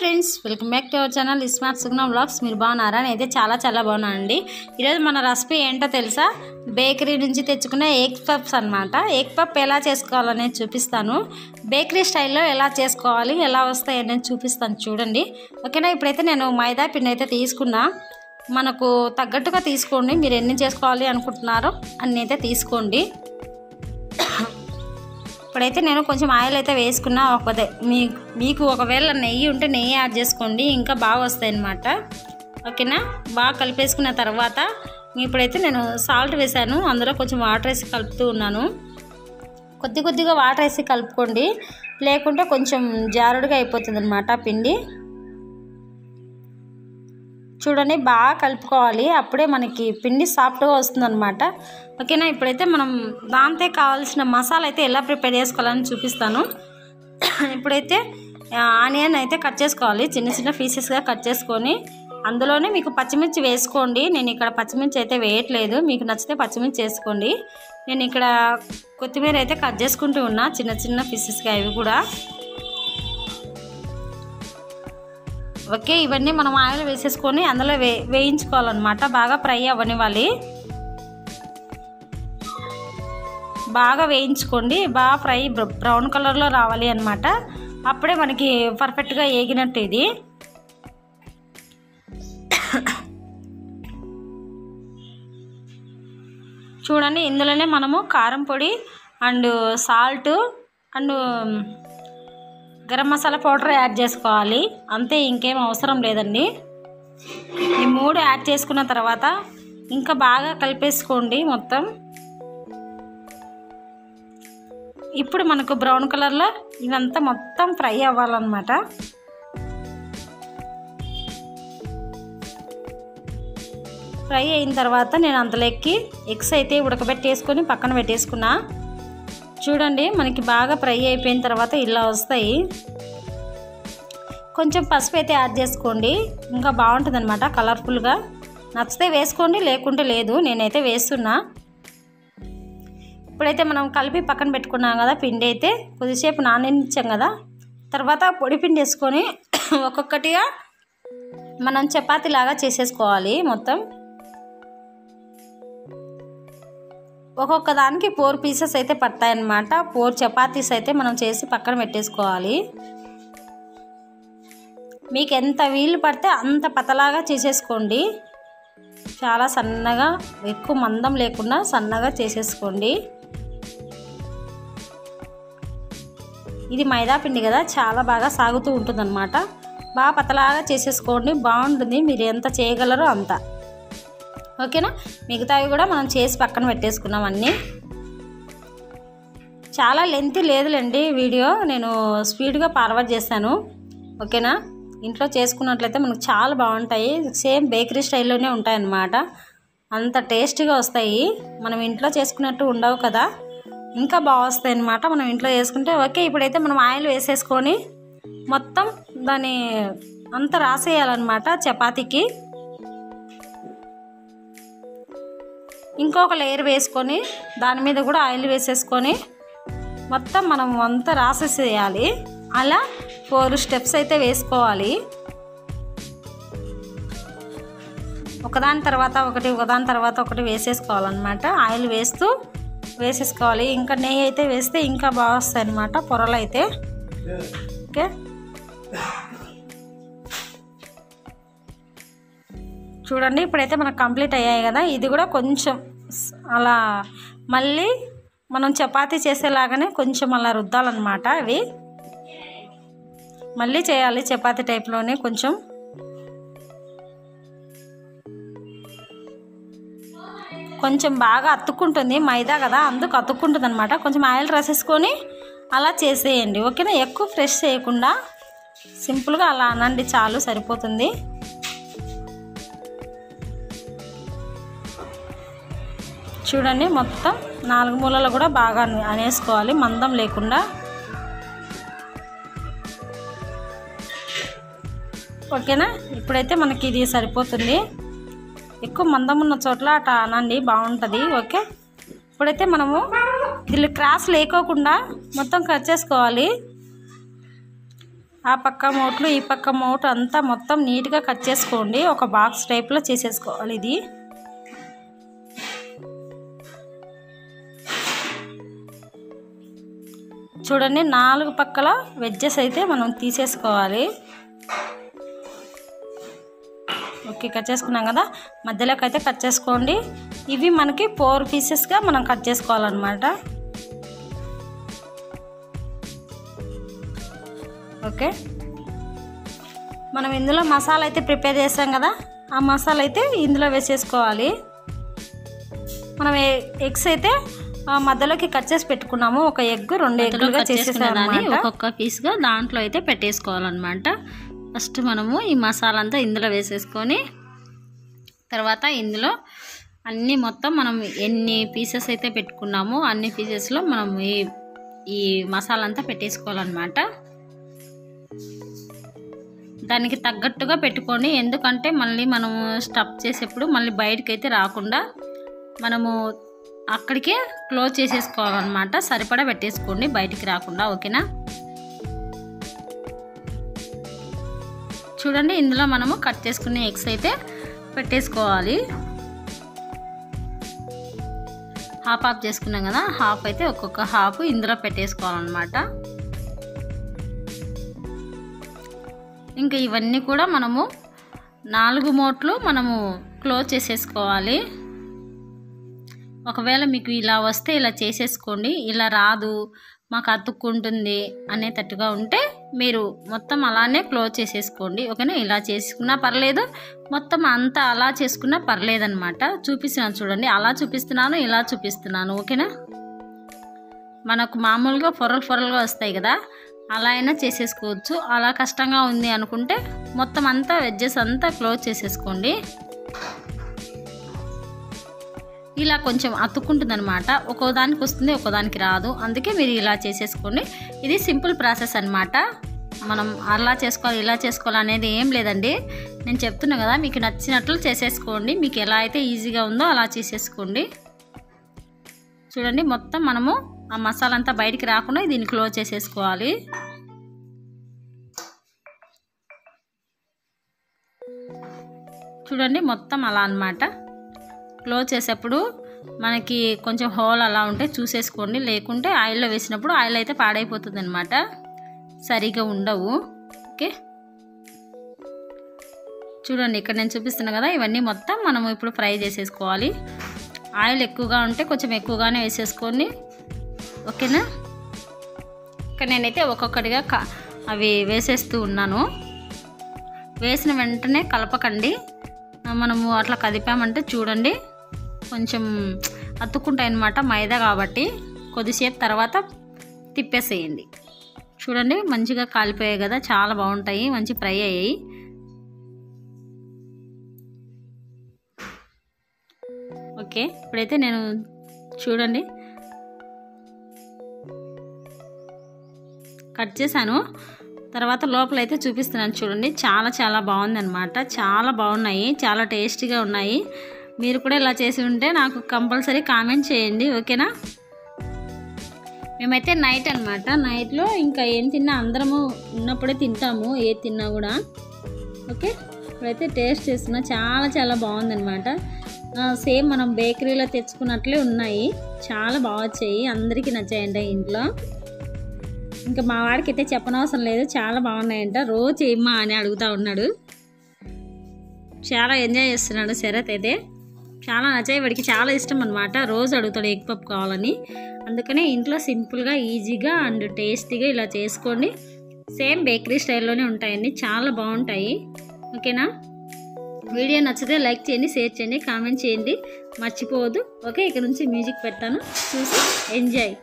Friends welcome back to our channel smart Sugna blogs మీరు బాగున్నారా? నేనైతే చాలా చాలా బాగున్నానండి. ఈరోజు మన రెసిపీ ఏంటో తెలుసా? బేకరీ నుంచి తెచ్చుకున్న ఎగ్ పప్స్ అనమాట ఎగ్ పప్ ఎలా చేసుకోవాలనేది చూపిస్తాను. బేకరీ స్టైల్లో ఎలా చేసుకోవాలి ఎలా వస్తాయి అనేది చూపిస్తాను చూడండి. ఓకేనా? ఇప్పుడైతే నేను మైదా పిండి అయితే తీసుకున్నా. మనకు తగ్గట్టుగా తీసుకోండి. మీరు ఎన్ని చేసుకోవాలి అనుకుంటున్నారో అన్నీ అయితే తీసుకోండి. ఇక్కడైతే నేను కొంచెం ఆయిల్ అయితే వేసుకున్నా ఒకదే మీ మీకు ఒకవేళ నెయ్యి ఉంటే నెయ్యి యాడ్ చేసుకోండి ఇంకా బాగా వస్తాయి అన్నమాట. ఓకేనా? బాగా కలిపేసుకున్న తర్వాత ఇప్పుడైతే నేను సాల్ట్ వేసాను అందులో కొంచెం వాటర్ వేసి కలుపుతూ ఉన్నాను. కొద్ది కొద్దిగా వాటర్ వేసి కలుపుకోండి లేకుంటే కొంచెం జారుడుగా అయిపోతుంది అనమాట పిండి. చూడండి బాగా కలుపుకోవాలి. అప్పుడే మనకి పిండి సాఫ్ట్గా వస్తుందన్నమాట. ఓకేనా? ఇప్పుడైతే మనం దాంతో కావాల్సిన మసాలా అయితే ఎలా ప్రిపేర్ చేసుకోవాలని చూపిస్తాను. ఇప్పుడైతే ఆనియన్ అయితే కట్ చేసుకోవాలి. చిన్న చిన్న పీసెస్గా కట్ చేసుకొని అందులోనే మీకు పచ్చిమిర్చి వేసుకోండి. నేను ఇక్కడ పచ్చిమిర్చి అయితే వేయట్లేదు. మీకు నచ్చితే పచ్చిమిర్చి వేసుకోండి. నేను ఇక్కడ కొత్తిమీర అయితే కట్ చేసుకుంటూ ఉన్నా చిన్న చిన్న పీసెస్గా ఇవి కూడా. ఓకే ఇవన్నీ మనం ఆయిల్ వేసేసుకొని అందులో వే వేయించుకోవాలన్నమాట. బాగా ఫ్రై అవ్వనివ్వాలి. బాగా వేయించుకోండి. బాగా ఫ్రై బ్రౌన్ కలర్లో రావాలి అనమాట అప్పుడే మనకి పర్ఫెక్ట్గా ఏగినట్టు ఇది. చూడండి ఇందులోనే మనము కారం పొడి and salt and garam masala powder add చేసుకోవాలి. అంతే ఇంకేం అవసరం లేదండి. ఈ మూడు యాడ్ చేసుకున్న తర్వాత ఇంకా బాగా కలిపేసుకోండి మొత్తం. ఇప్పుడు మనకు బ్రౌన్ కలర్లో ఇదంతా మొత్తం ఫ్రై అవ్వాలన్నమాట. ఫ్రై అయిన తర్వాత నేను అంతలోకి ఎగ్స్ అయితే ఉడకబెట్టేసుకొని పక్కన పెట్టేసుకున్నా. చూడండి మనకి బాగా ఫ్రై అయిపోయిన తర్వాత ఇలా వస్తాయి. కొంచెం పసుపు అయితే యాడ్ చేసుకోండి. ఇంకా బాగుంటుంది అనమాట కలర్ఫుల్గా. నచ్చితే వేసుకోండి లేకుంటే లేదు నేనైతే వేస్తున్నా. ఇప్పుడైతే మనం కలిపి పక్కన పెట్టుకున్నాం కదా పిండి అయితే. కొద్దిసేపు నాననిచ్చాం కదా. తర్వాత పొడి పిండి వేసుకొని ఒక్కొక్కటిగా మనం చపాతీలాగా చేసేసుకోవాలి మొత్తం. ఒక్కొక్క దానికి ఫోర్ పీసెస్ అయితే పడతాయన్నమాట. ఫోర్ చపాతీస్ అయితే మనం చేసి పక్కన పెట్టేసుకోవాలి. మీకు ఎంత వీలు పడితే అంత పతలాగా చేసేసుకోండి. చాలా సన్నగా ఎక్కువ మందం లేకుండా సన్నగా చేసేసుకోండి. ఇది మైదా పిండి కదా చాలా బాగా సాగుతూ ఉంటుందన్నమాట. బాగా పతలాగా చేసేసుకోండి. బాగుంటుంది. మీరు ఎంత చేయగలరో అంత. ఓకేనా? మిగతావి కూడా మనం చేసి పక్కన పెట్టేసుకున్నాం అన్నీ. చాలా లెంత్ లేదులేండి వీడియో. నేను స్పీడ్గా ఫార్వర్డ్ చేశాను ఓకేనా? ఇంట్లో చేసుకున్నట్లయితే మనకు చాలా బాగుంటాయి. సేమ్ బేకరీ స్టైల్లోనే ఉంటాయన్నమాట. అంత టేస్టీగా వస్తాయి. మనం ఇంట్లో చేసుకున్నట్టు ఉండవు కదా. ఇంకా బాగా వస్తాయి అన్నమాట మనం ఇంట్లో చేసుకుంటే ఓకే. ఇప్పుడైతే మనం ఆయిల్ వేసేసుకొని మొత్తం దాన్ని అంతా రాసేయాలన్నమాట చపాతీకి. ఇంకొక లేయర్ వేసుకొని దాని మీద కూడా ఆయిల్ వేసేసుకొని మొత్తం మనం అంతా రాసేసేయాలి. అలా ఫోర్ స్టెప్స్ అయితే వేసుకోవాలి. ఒకదాని తర్వాత ఒకటి ఒకదాని తర్వాత ఒకటి వేసేసుకోవాలన్నమాట. ఆయిల్ వేస్తూ వేసేసుకోవాలి. ఇంకా నెయ్యి అయితే వేస్తే ఇంకా బాగా వస్తాయి అన్నమాట పొరలు అయితే. ఓకే? చూడండి ఇప్పుడైతే మనకు కంప్లీట్ అయ్యాయి కదా. ఇది కూడా కొంచెం అలా మళ్ళీ మనం చపాతీ చేసేలాగానే కొంచెం అలా రుద్దాలన్నమాట అవి. మళ్ళీ చేయాలి చపాతీ టైప్లోనే కొంచెం. కొంచెం బాగా అతుక్కుంటుంది మైదా కదా అందుకు అతుక్కుంటుంది అనమాట కొంచెం ఆయిల్ రాసేసుకొని అలా చేసేయండి ఓకేనా? ఎక్కువ ఫ్రెష్ చేయకుండా సింపుల్గా అలా అనండి చాలు సరిపోతుంది. చూడండి మొత్తం నాలుగు మూలలు కూడా బాగా అనేసుకోవాలి మందం లేకుండా. ఓకేనా? ఇప్పుడైతే మనకి ఇది సరిపోతుంది. ఎక్కువ మందం ఉన్న చోట్ల అట అనండి బాగుంటుంది ఓకే? ఇప్పుడైతే మనము దీన్ని క్రాస్ లేకోకుండా మొత్తం కట్ చేసుకోవాలి. ఆ పక్క మోట్లు ఈ పక్క మోటు అంతా మొత్తం నీట్గా కట్ చేసుకోండి. ఒక బాక్స్ టైప్లో చేసేసుకోవాలి ఇది. చూడండి నాలుగు పక్కల వెజ్జెస్ అయితే మనం తీసేసుకోవాలి. ఓకే కట్ చేసుకున్నాం కదా? మధ్యలోకి అయితే కట్ చేసుకోండి. ఇవి మనకి ఫోర్ పీసెస్గా మనం కట్ చేసుకోవాలన్నమాట. ఓకే. మనం ఇందులో మసాలా అయితే ప్రిపేర్ చేసాం కదా? ఆ మసాలా అయితే ఇందులో వేసేసుకోవాలి. మనం ఎగ్స్ అయితే మధ్యలోకి కట్ చేసి పెట్టుకున్నాము. ఒక ఎగ్ రెండు ఎగ్లుగా చేసేసాము ఒక్కొక్క పీస్గా దాంట్లో అయితే పెట్టేసుకోవాలన్నమాట. ఫస్ట్ మనము ఈ మసాలా అంతా ఇందులో వేసేసుకొని తర్వాత ఇందులో అన్నీ మొత్తం మనం ఎన్ని పీసెస్ అయితే పెట్టుకున్నామో అన్ని పీసెస్లో మనం ఈ ఈ మసాలా అంతా పెట్టేసుకోవాలన్నమాట. దానికి తగ్గట్టుగా పెట్టుకోండి ఎందుకంటే మళ్ళీ మనము స్టఫ్ చేసేప్పుడు మళ్ళీ బయటకు అయితే రాకుండా మనము అక్కడికే క్లోజ్ చేసేసుకోవాలన్నమాట. సరిపడా పెట్టేసుకోండి బయటికి రాకుండా ఓకేనా? చూడండి ఇందులో మనము కట్ చేసుకునే ఎగ్స్ అయితే పెట్టేసుకోవాలి. హాఫ్ హాఫ్ చేసుకున్నాం కదా హాఫ్ అయితే ఒక్కొక్క హాఫ్ ఇందులో పెట్టేసుకోవాలన్నమాట. ఇంకా ఇవన్నీ కూడా మనము నాలుగు మోట్లు మనము క్లోజ్ చేసేసుకోవాలి. ఒకవేళ మీకు ఇలా వస్తే ఇలా చేసేసుకోండి ఇలా రాదు మాకు అతుక్కుంటుంది అనేటట్టుగా ఉంటే మీరు మొత్తం అలానే క్లోజ్ చేసేసుకోండి. ఓకేనా? ఇలా చేసుకున్నా పర్లేదు మొత్తం అంతా అలా చేసుకున్నా పర్లేదన్నమాట. చూపిస్తున్నాను చూడండి. అలా చూపిస్తున్నాను ఇలా చూపిస్తున్నాను. ఓకేనా? మనకు మామూలుగా పొరలు పొరలుగా వస్తాయి కదా అలా అయినా చేసేసుకోవచ్చు. అలా కష్టంగా ఉంది అనుకుంటే మొత్తం అంతా వెజ్జెస్ అంతా క్లోజ్ చేసేసుకోండి. ఇలా కొంచెం అతుక్కుంటుంది అనమాట ఒక్కోదానికి వస్తుంది ఒక్కోదానికి రాదు. అందుకే మీరు ఇలా చేసేసుకోండి. ఇది సింపుల్ ప్రాసెస్ అనమాట మనం అలా చేసుకోవాలి ఇలా చేసుకోవాలి అనేది ఏం లేదండి. నేను చెప్తున్నా కదా మీకు నచ్చినట్లు చేసేసుకోండి. మీకు ఎలా అయితే ఈజీగా ఉందో అలా చేసేసుకోండి. చూడండి మొత్తం మనము ఆ మసాలా అంతా బయటికి రాకుండా దీన్ని క్లోజ్ చేసేసుకోవాలి. చూడండి మొత్తం అలా అన్నమాట. క్లోజ్ చేసేప్పుడు మనకి కొంచెం హోల్ అలా ఉంటే చూసేసుకోండి. లేకుంటే ఆయిల్లో వేసినప్పుడు ఆయిల్ అయితే పాడైపోతుంది అనమాట సరిగా ఉండవు. ఓకే? చూడండి ఇక్కడ నేను చూపిస్తున్నా కదా ఇవన్నీ మొత్తం మనం ఇప్పుడు ఫ్రై చేసేసుకోవాలి. ఆయిల్ ఎక్కువగా ఉంటే కొంచెం ఎక్కువగానే వేసేసుకోండి. ఓకేనా? ఇక్కడ నేనైతే ఒక్కొక్కటిగా క అవి వేసేస్తూ ఉన్నాను. వేసిన వెంటనే కలపకండి. మనము అట్లా కదిపామంటే చూడండి కొంచెం అతుక్కుంటాయి అన్నమాట మైదా కాబట్టి. కొద్దిసేపు తర్వాత తిప్పేసేయండి. చూడండి మంచిగా కాలిపోయాయి కదా చాలా బాగుంటాయి మంచి ఫ్రై అయ్యాయి. ఓకే ఇప్పుడైతే నేను చూడండి. కట్ చేశాను. తర్వాత లోపల అయితే చూపిస్తున్నాను చూడండి. చాలా చాలా బాగుందనమాట చాలా బాగున్నాయి. చాలా టేస్టీగా ఉన్నాయి. మీరు కూడా ఇలా చేసి ఉంటే నాకు కంపల్సరీ కామెంట్ చేయండి. ఓకేనా? మేమైతే నైట్ అనమాట నైట్లో ఇంకా ఏం తిన్నా అందరము ఉన్నప్పుడే తింటాము. ఏది తిన్నా కూడా. ఓకే? ఇప్పుడైతే టేస్ట్ చేస్తున్నా. చాలా చాలా బాగుందనమాట సేమ్ మనం బేకరీలో తెచ్చుకున్నట్లే ఉన్నాయి. చాలా బాగా వచ్చాయి. అందరికీ నచ్చాయండి ఇంట్లో. ఇంకా మా వాడికి అయితే చెప్పనవసరం లేదు. చాలా బాగున్నాయంట. రోజు ఏమ్మా అని అడుగుతా ఉన్నాడు. చాలా ఎంజాయ్ చేస్తున్నాడు శరత్ అయితే. చాలా నచ్చాయి వాడికి. చాలా ఇష్టం అనమాట రోజు అడుగుతాడు ఎగ్ పప్ కావాలని. అందుకనే ఇంట్లో సింపుల్గా ఈజీగా అండ్ టేస్టీగా ఇలా చేసుకోండి. సేమ్ బేకరీ స్టైల్లోనే ఉంటాయండి. చాలా బాగుంటాయి. ఓకేనా? వీడియో నచ్చితే లైక్ చేయండి షేర్ చేయండి కామెంట్ చేయండి. మర్చిపోవద్దు. ఓకే ఇక్కడ నుంచి మ్యూజిక్ పెడతాను. చూసి ఎంజాయ్.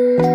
ఆ